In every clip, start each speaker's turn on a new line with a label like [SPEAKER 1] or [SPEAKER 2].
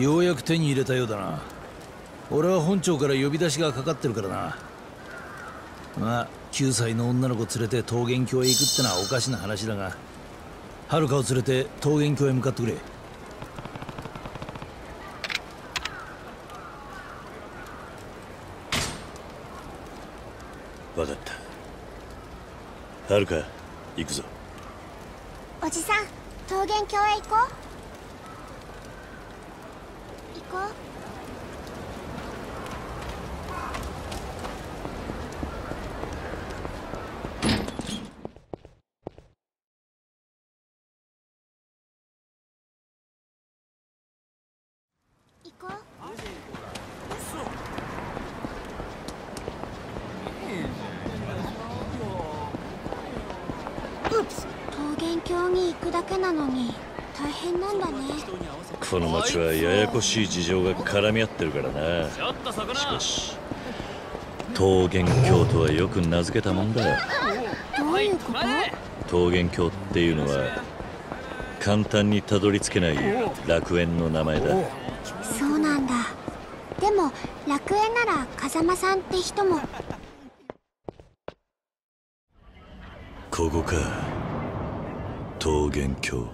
[SPEAKER 1] ようやく手に入れたようだな。俺は本庁から呼び出しがかかってるからな。まあ9歳の女の子連れて桃源郷へ行くってのはおかしな話だが遥を連れて桃源郷へ向かってくれ。
[SPEAKER 2] 分かった。遥行くぞ。
[SPEAKER 3] おじさん桃源郷へ行こう行こう。行こう桃源郷に行くだけなのに大変なんだね。
[SPEAKER 2] この町はややこしい事情が絡み合ってるからな。しかし桃源郷とはよく名付けたもんだ。よ
[SPEAKER 3] どういうこと？
[SPEAKER 2] 桃源郷っていうのは簡単にたどり着けない楽園の名前だ。
[SPEAKER 3] そうなんだ。でも楽園なら風間さんって人も。
[SPEAKER 2] ここか。桃源郷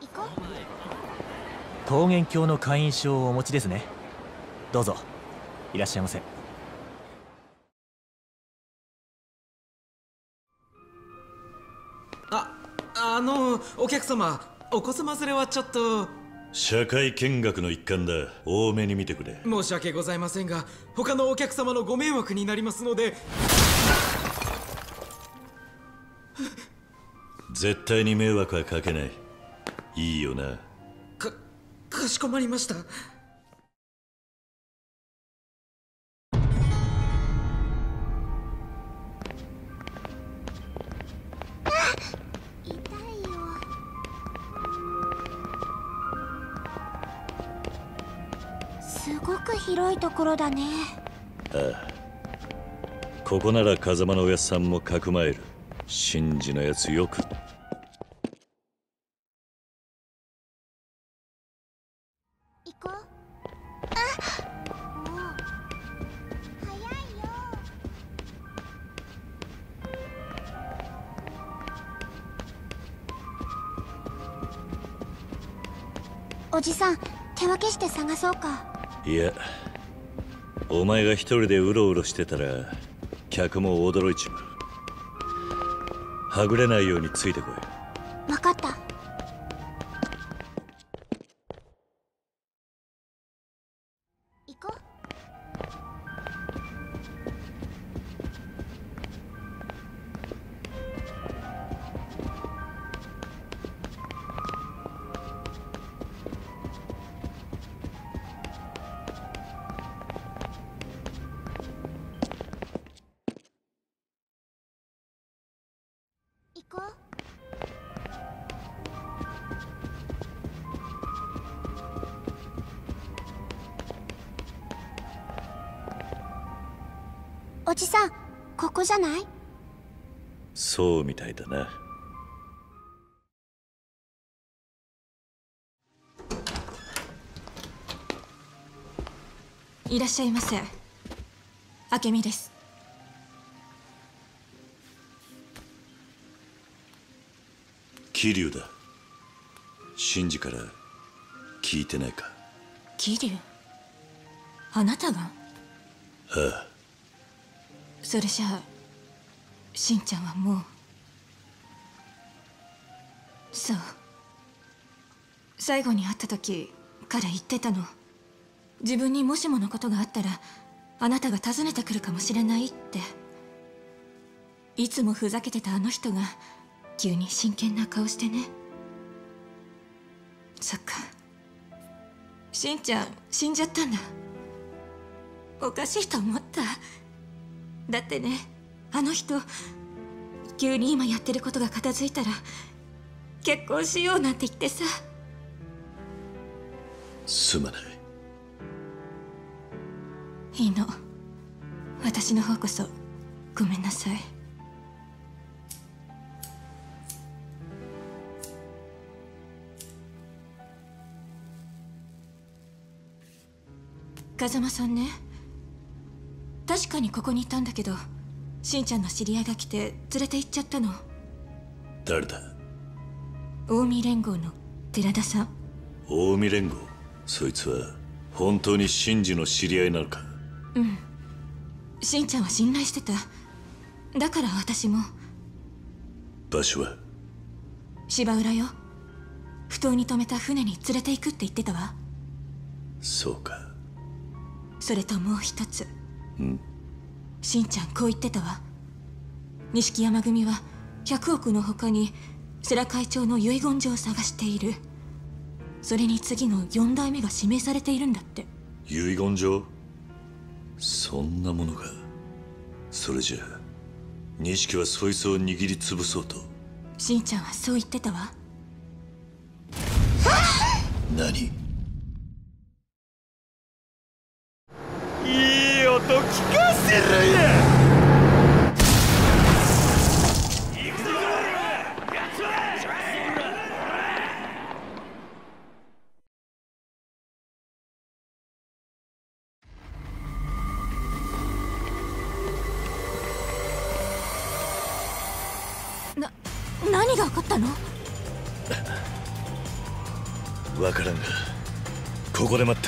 [SPEAKER 3] 行こう
[SPEAKER 4] 桃源郷の会員証をお持ちですね。どうぞ。いらっしゃいませ。
[SPEAKER 5] ああのお客様お子様連れはちょっと。
[SPEAKER 2] 社会見学の一環だ。多めに見てくれ。
[SPEAKER 5] 申し訳ございませんが他のお客様のご迷惑になりますので。
[SPEAKER 2] 絶対に迷惑はかけない。いいよな。
[SPEAKER 5] かかしこまりました。
[SPEAKER 3] 痛いよ。すごく広いところだね。
[SPEAKER 2] ここなら風間のおやっさんもかくまえる。信じのやつよく
[SPEAKER 3] い
[SPEAKER 2] やお前が一人でうろうろしてたら客も驚いちまう。はぐれないようについてこい。
[SPEAKER 6] しゃいませ。明美です。
[SPEAKER 2] 桐生だ。シンジから聞いてないか？
[SPEAKER 6] 桐生？あなたが？
[SPEAKER 2] ああ
[SPEAKER 6] それじゃあしんちゃんはもう？そう。最後に会った時彼言ってたの自分にもしものことがあったらあなたが訪ねてくるかもしれないって。いつもふざけてたあの人が急に真剣な顔してね。そっか。しんちゃん死んじゃったんだ。おかしいと思った。だってねあの人急に今やってることが片付いたら結婚しようなんて言ってさ。
[SPEAKER 2] すまない。
[SPEAKER 6] いいの。私の方こそごめんなさい。風間さんね。確かにここにいたんだけどしんちゃんの知り合いが来て連れて行っちゃったの。
[SPEAKER 2] 誰だ？
[SPEAKER 6] 近江連合の寺田さん。
[SPEAKER 2] 近江連合？そいつは本当に真治の知り合いなのか？
[SPEAKER 6] しんちゃんは信頼してた。だから私も。
[SPEAKER 2] 場所は？
[SPEAKER 6] 芝浦よ。不当に止めた船に連れて行くって言ってたわ。
[SPEAKER 2] そうか。
[SPEAKER 6] それともう一つ。しんちゃんこう言ってたわ。錦山組は100億の他に世良会長の遺言状を探している。それに次の4代目が指名されているんだって。
[SPEAKER 2] 遺言状？そんなものがそれじゃあ錦はそいつを握りつぶそうと。
[SPEAKER 6] しんちゃんはそう言ってたわ。
[SPEAKER 2] 何？
[SPEAKER 4] いい音聞かせるや
[SPEAKER 6] こ
[SPEAKER 2] こで待って。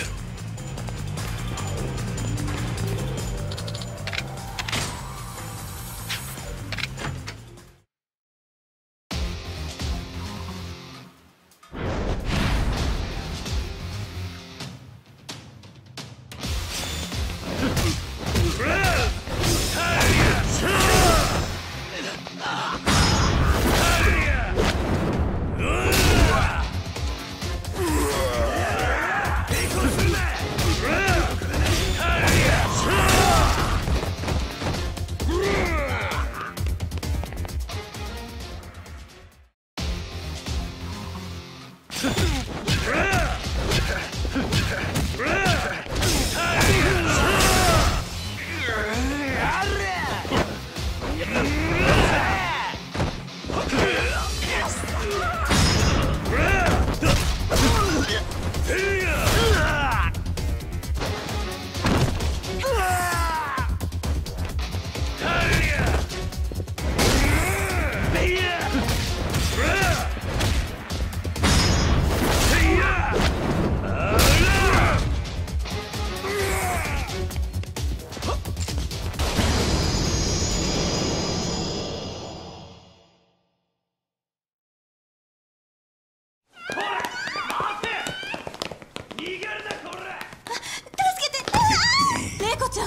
[SPEAKER 6] ちゃん。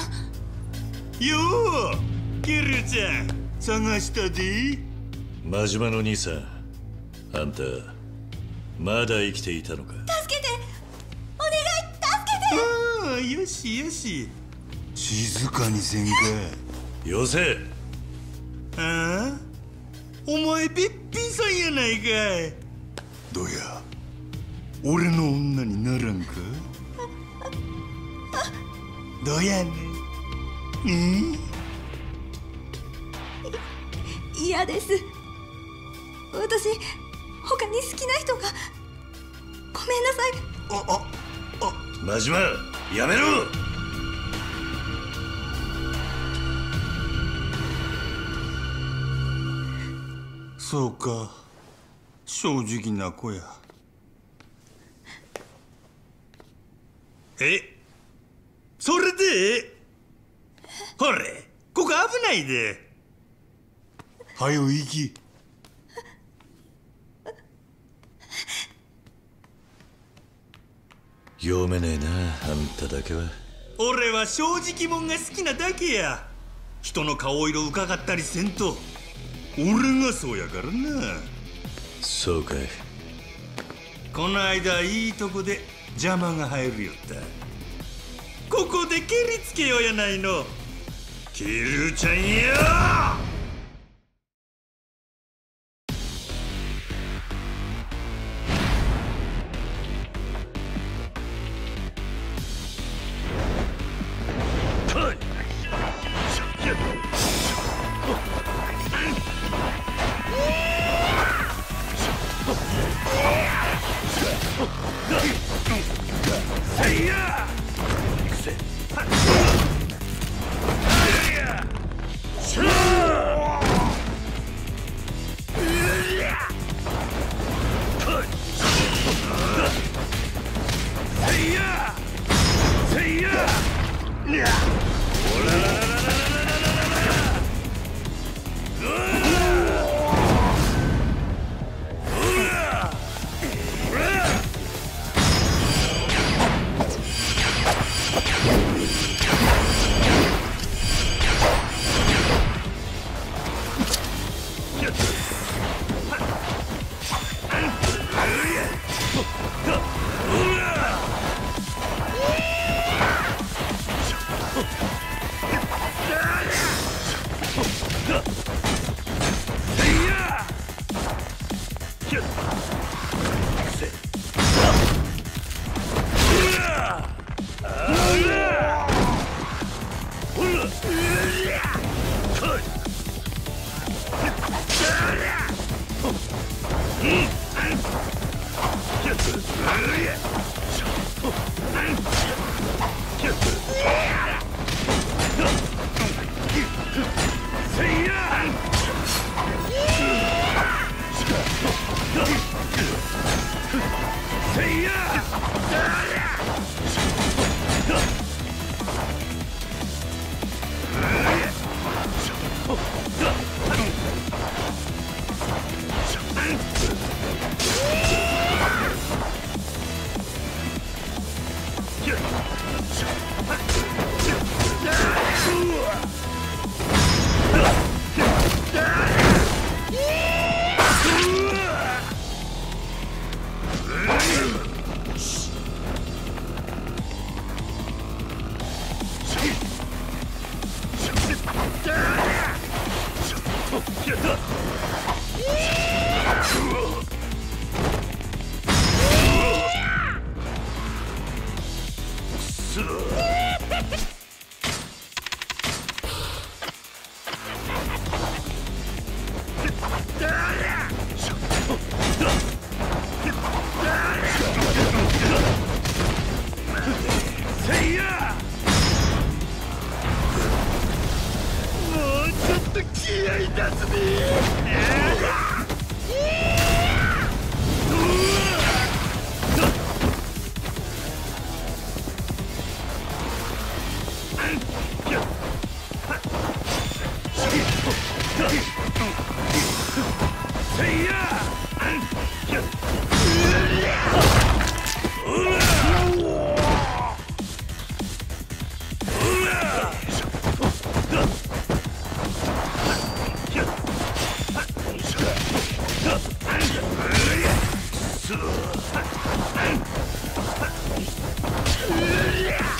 [SPEAKER 7] ようケルちゃん。探したで。
[SPEAKER 2] 真島の兄さん。あんたまだ生きていたのか？
[SPEAKER 6] 助けて。お願い助けて。
[SPEAKER 7] ああよしよし。静かにせんか。
[SPEAKER 2] よせ。
[SPEAKER 7] ああお前べっぴんさんやないかい。どうや俺の女にならんか？どうやねん。うん？
[SPEAKER 6] 嫌です。私他に好きな人が。ごめんなさい。
[SPEAKER 7] ああ
[SPEAKER 2] 真島やめろ。
[SPEAKER 7] そうか。正直な子や。え？それで？ほれここ危ないで。はよ行き。
[SPEAKER 2] 読めねえなあんただけは。
[SPEAKER 7] 俺は正直者が好きなだけや。人の顔色伺ったりせんと。俺がそうやからな。
[SPEAKER 2] そうかい。
[SPEAKER 7] この間いいとこで邪魔が入るよったここで蹴りつけようやないの。ケルちゃんやうん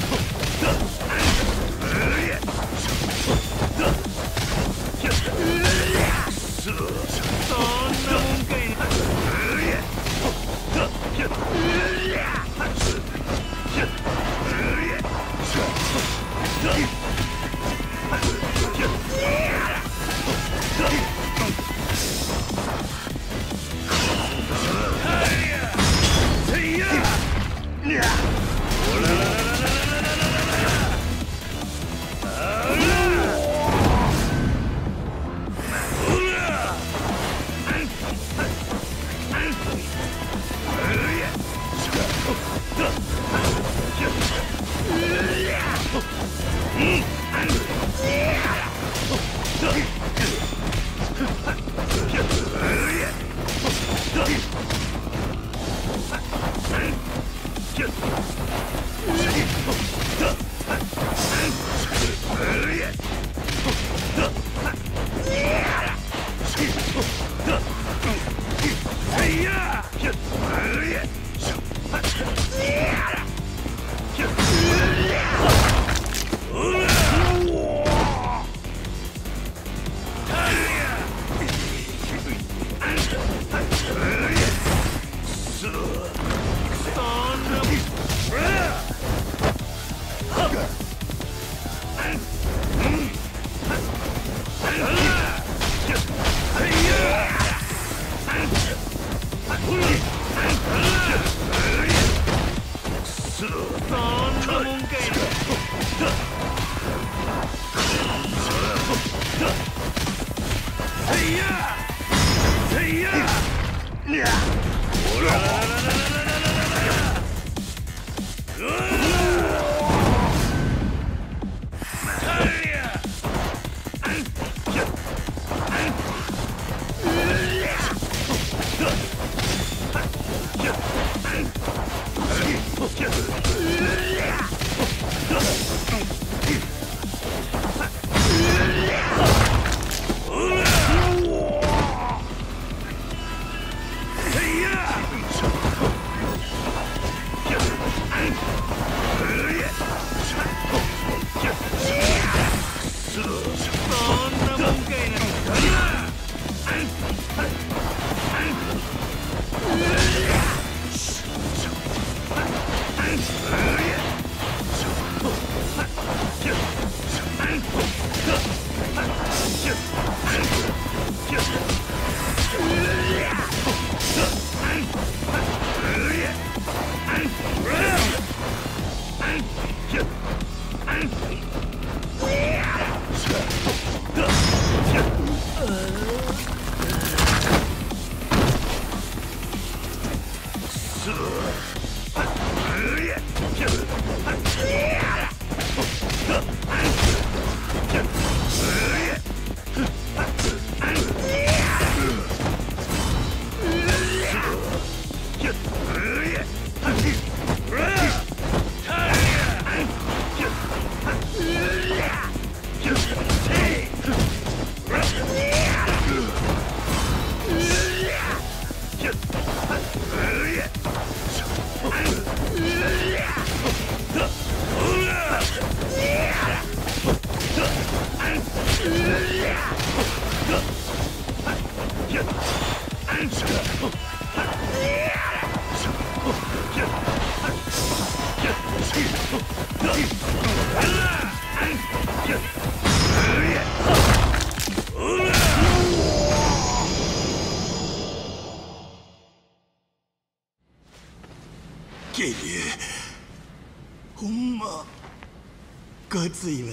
[SPEAKER 7] こついわ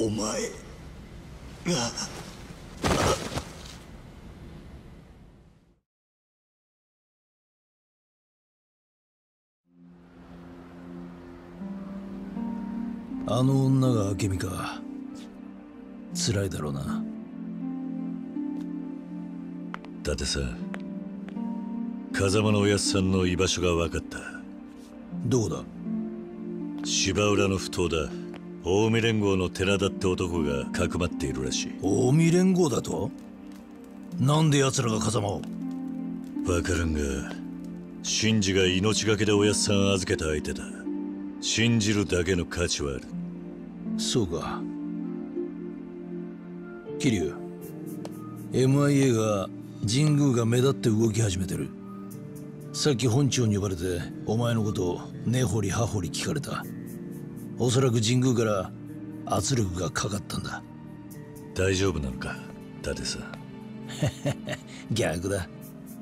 [SPEAKER 7] お前が
[SPEAKER 1] あの女が明美か。辛いだろうな。
[SPEAKER 2] 伊達さん風間のおやっさんの居場所が分かった。
[SPEAKER 1] どこだ？
[SPEAKER 2] 芝浦の不当だ。近江連合の寺田って男がかくまっているらしい。
[SPEAKER 1] 近江連合だと？なんで奴らが風間を？
[SPEAKER 2] 分からんがシンジが命がけでおやっさん預けた相手だ。信じるだけの価値はある。
[SPEAKER 1] そうか。桐生 MIA が神宮が目立って動き始めてるさっき本庁に呼ばれてお前のことを根掘り葉掘り聞かれた。おそらく神宮から圧力がかかったんだ。
[SPEAKER 2] 大丈夫なのか伊達さん。
[SPEAKER 1] 逆だ。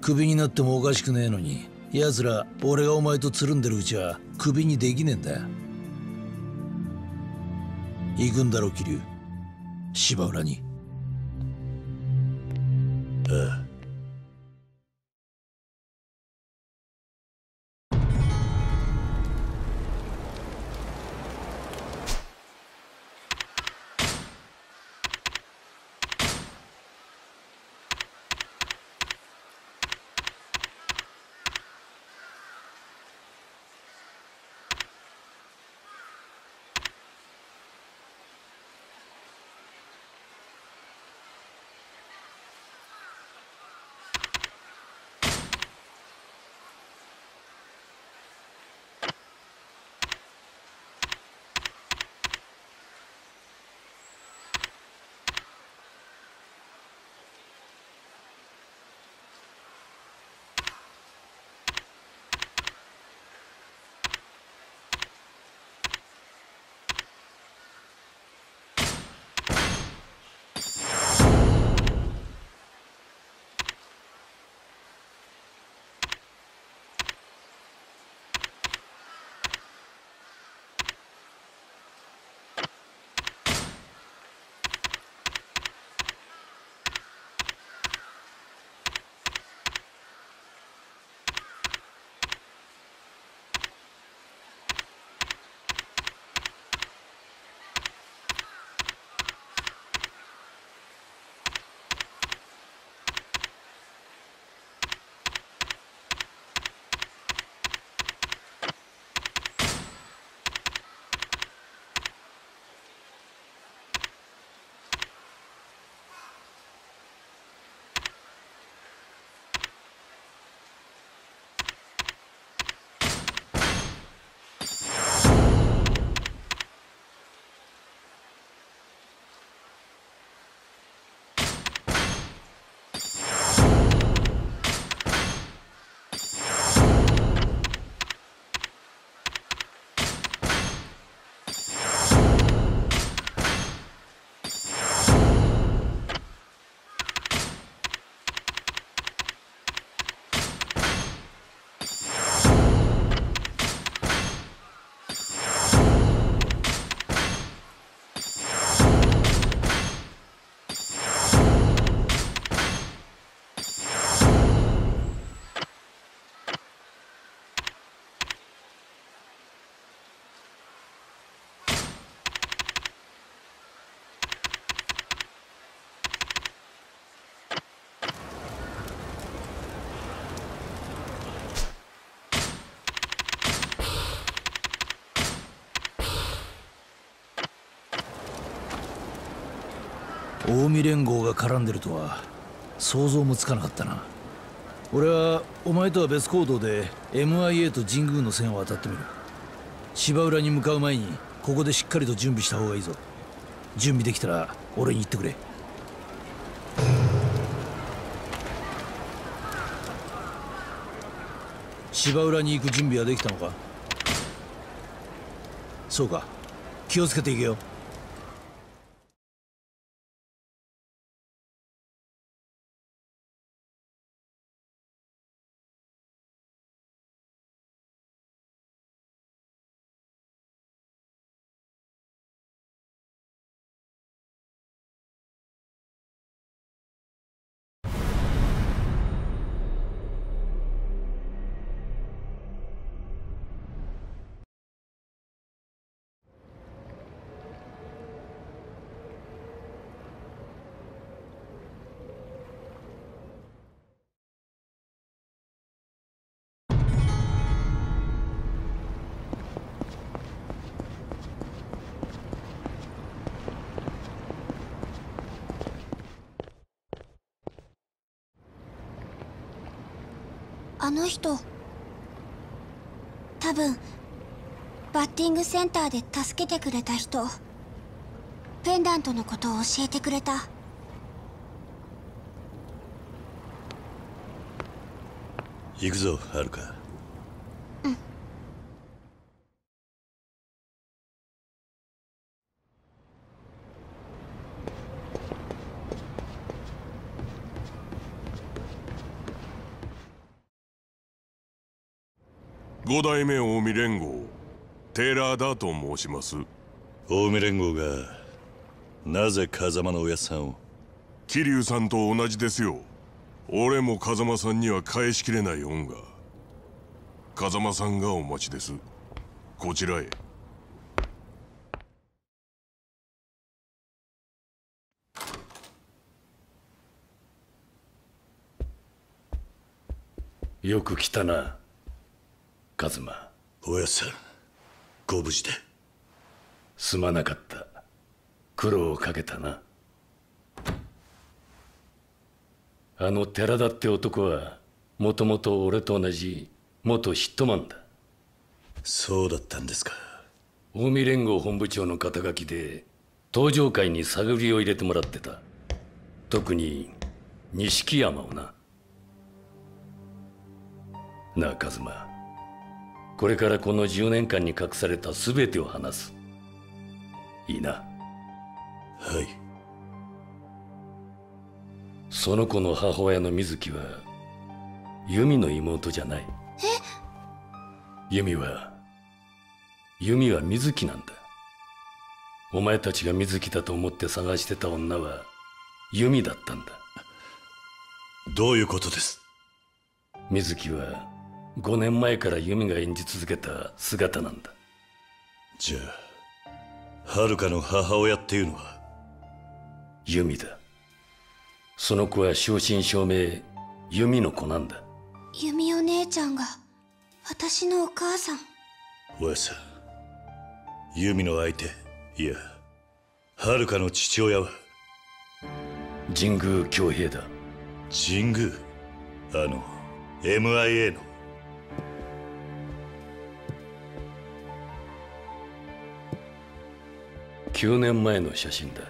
[SPEAKER 1] クビになってもおかしくねえのに奴ら俺がお前とつるんでるうちはクビにできねえんだよ。行くんだろ桐生。芝浦に近江連合が絡んでるとは想像もつかなかったな。俺はお前とは別行動で MIA と神宮の線を当たってみる。芝浦に向かう前にここでしっかりと準備した方がいいぞ。準備できたら俺に言ってくれ。芝浦に行く準備はできたのか？そうか。気をつけていけよ。
[SPEAKER 3] あの人。多分バッティングセンターで助けてくれた人。ペンダントのことを教えてくれた。
[SPEAKER 2] 行くぞはるか
[SPEAKER 8] 五代目近江連合テーラーだと申します。
[SPEAKER 2] 近江連合がなぜ風間のおやっさんを？
[SPEAKER 8] 桐生さんと同じですよ。俺も風間さんには返しきれない恩が。風間さんがお待ちです。こちらへ。
[SPEAKER 9] よく来たなカズマ。
[SPEAKER 2] おやっさんご無事で？す
[SPEAKER 9] まなかった。苦労をかけたな。あの寺田って男はもともと俺と同じ元ヒットマンだ。
[SPEAKER 2] そうだったんですか。
[SPEAKER 9] 近江連合本部長の肩書きで登場会に探りを入れてもらってた。特に錦山をな。なあカズマこれからこの10年間に隠された全てを話す。いいな。
[SPEAKER 2] はい。
[SPEAKER 9] その子の母親の水木は由美の妹じゃない。
[SPEAKER 3] え？
[SPEAKER 9] 由美は由美は水木なんだ。お前たちが水木だと思って探してた女は由美だったんだ。
[SPEAKER 2] どういうことです？
[SPEAKER 9] 水木は5年前から由美が演じ続けた姿なんだ。
[SPEAKER 2] じゃあはるかの母親っていうのは？
[SPEAKER 9] 由美だ。その子は正真正銘由美の子なんだ。
[SPEAKER 3] 弓お姉ちゃんが私のお母さん。
[SPEAKER 2] おやっさんユミの相手いやはるかの父親は？
[SPEAKER 9] 神宮恭平だ。
[SPEAKER 2] 神宮？あの MIA の？
[SPEAKER 9] 9年前の写真だ。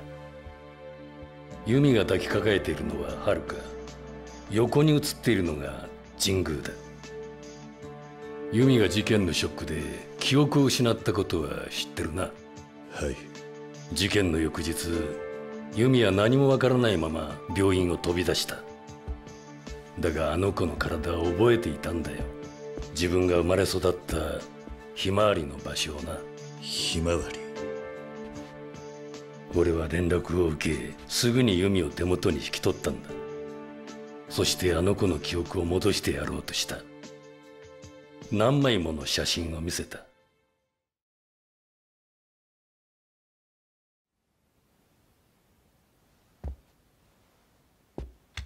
[SPEAKER 9] 由美が抱きかかえているのは遥か。横に写っているのが神宮だ。由美が事件のショックで記憶を失ったことは知ってるな。
[SPEAKER 2] はい。
[SPEAKER 9] 事件の翌日由美は何もわからないまま病院を飛び出した。だがあの子の体は覚えていたんだよ。自分が生まれ育ったひまわりの場所をな。
[SPEAKER 2] ひまわり
[SPEAKER 9] 俺は連絡を受けすぐに由美を手元に引き取ったんだ。そしてあの子の記憶を戻してやろうとした。何枚もの写真を見せた。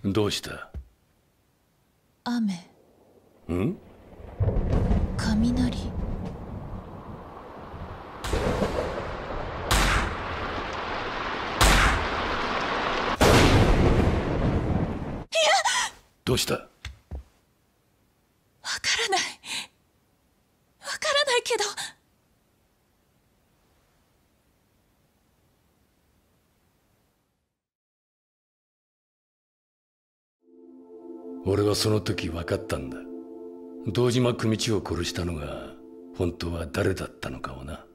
[SPEAKER 9] どうした？
[SPEAKER 10] 雨。
[SPEAKER 9] ん？
[SPEAKER 10] 雷
[SPEAKER 9] どうした？
[SPEAKER 10] わからない。わからないけど。
[SPEAKER 9] 俺はその時分かったんだ。堂島組地を殺したのが本当は誰だったのかをな。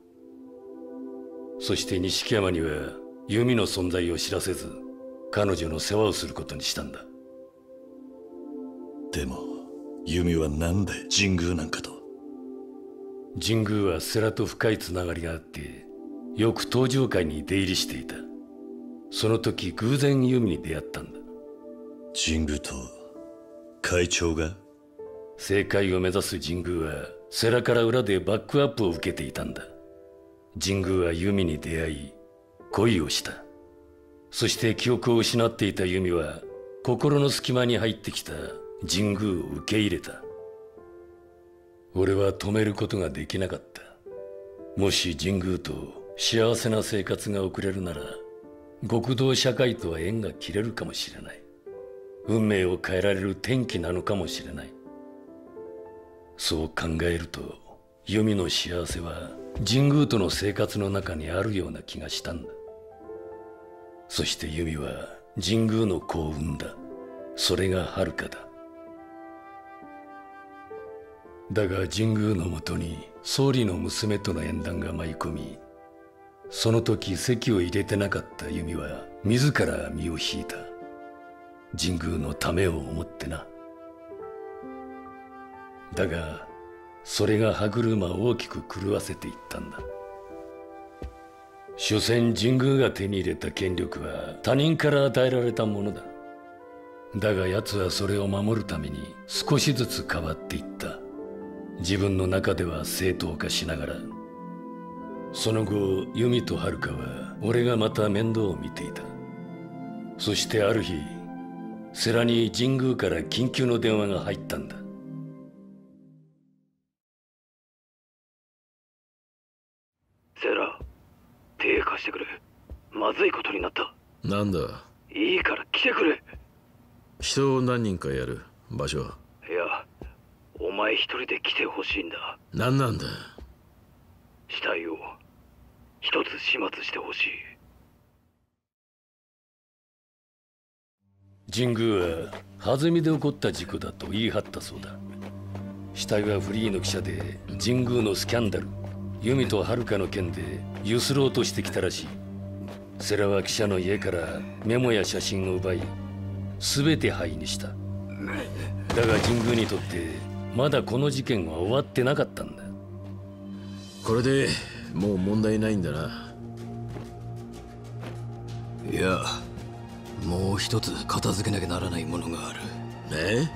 [SPEAKER 9] そして錦山には由美の存在を知らせず彼女の世話をすることにしたんだ
[SPEAKER 2] でもユミはなんで神宮なんかと。
[SPEAKER 9] 神宮は世良と深いつながりがあってよく登場会に出入りしていた。その時偶然由美に出会ったんだ。
[SPEAKER 2] 神宮と会長が？
[SPEAKER 9] 正解を目指す神宮は世良から裏でバックアップを受けていたんだ。神宮は由美に出会い恋をした。そして記憶を失っていた由美は心の隙間に入ってきた神宮を受け入れた。俺は止めることができなかった。もし神宮と幸せな生活が送れるなら極道社会とは縁が切れるかもしれない。運命を変えられる転機なのかもしれない。そう考えるとユミの幸せは神宮との生活の中にあるような気がしたんだ。そしてユミは神宮の子を産んだ。それが遥だ。だが神宮のもとに総理の娘との縁談が舞い込みその時籍を入れてなかったユミは自ら身を引いた。神宮のためを思ってな。だがそれが歯車を大きく狂わせていったんだ。所詮神宮が手に入れた権力は他人から与えられたものだ。だが奴はそれを守るために少しずつ変わっていった。自分の中では正当化しながらその後ユミとハルカは俺がまた面倒を見ていた。そしてある日世良に神宮から緊急の電話が入ったんだ。
[SPEAKER 11] セラ手貸してくれ。まずいことになった。
[SPEAKER 12] なんだ？
[SPEAKER 11] いいから来てくれ。
[SPEAKER 12] 人を何人かやる場所は？
[SPEAKER 11] お前一人で来てほしいんだ。
[SPEAKER 12] 何なんだ？
[SPEAKER 11] 死体を一つ始末してほしい。
[SPEAKER 9] 神宮は弾みで起こった事故だと言い張ったそうだ。死体はフリーの記者で神宮のスキャンダルユミとハルカの件でゆすろうとしてきたらしい。セラは記者の家からメモや写真を奪い全て灰にした。だが神宮にとってまだこの事件は終わってなかったんだ。
[SPEAKER 12] これでもう問題ないんだな。
[SPEAKER 11] いやもう一つ片付けなきゃならないものがある。
[SPEAKER 12] え？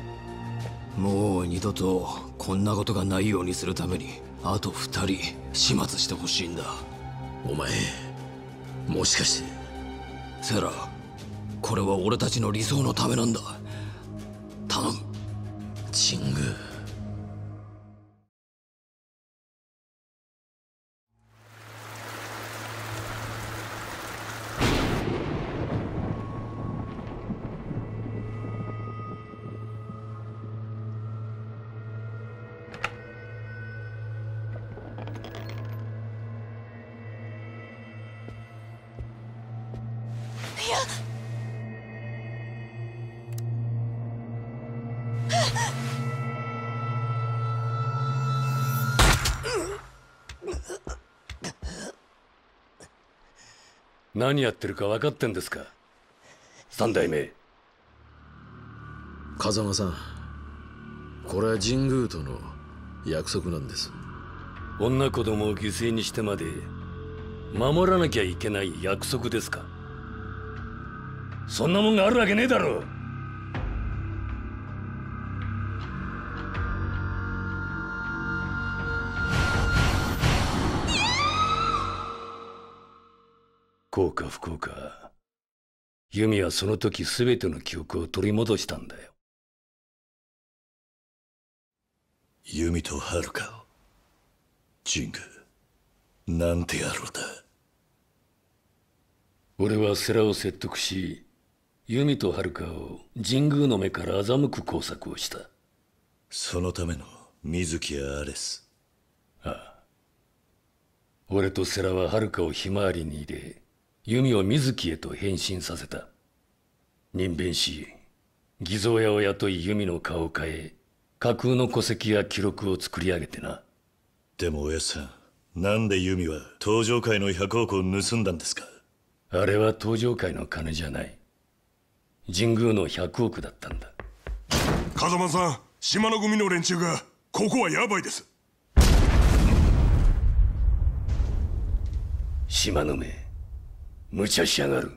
[SPEAKER 11] もう二度とこんなことがないようにするためにあと二人始末してほしいんだ。
[SPEAKER 12] お前もしかして。
[SPEAKER 11] セラこれは俺たちの理想のためなんだ。頼む。
[SPEAKER 12] 神宮
[SPEAKER 10] い
[SPEAKER 9] 何やってるか分かってんですか？三代目。
[SPEAKER 12] 風間さん。これは神宮との約束なんです。
[SPEAKER 9] 女子供を犠牲にしてまで守らなきゃいけない約束ですか？そんなもんがあるわけねえだろ。幸か不幸か。ユミはその時全ての記憶を取り戻したんだよ。
[SPEAKER 2] ユミとハルカをジングなんて野郎だ。
[SPEAKER 9] 俺は世良を説得しユミとハルカを神宮の目から欺く工作をした。
[SPEAKER 2] そのための水木やアレス。
[SPEAKER 9] ああ。俺と世良はハルカをひまわりに入れ弓を水木へと変身させた。人弁し偽造屋を雇い弓の顔を変え架空の戸籍や記録を作り上げてな。
[SPEAKER 2] でもおやさんなんでユミは登場界の100億を盗んだんですか？
[SPEAKER 9] あれは登場界の金じゃない神宮の100億だったんだ。
[SPEAKER 8] 風間さん島の組の連中がここはヤバいです。
[SPEAKER 9] 島の目無茶しやがる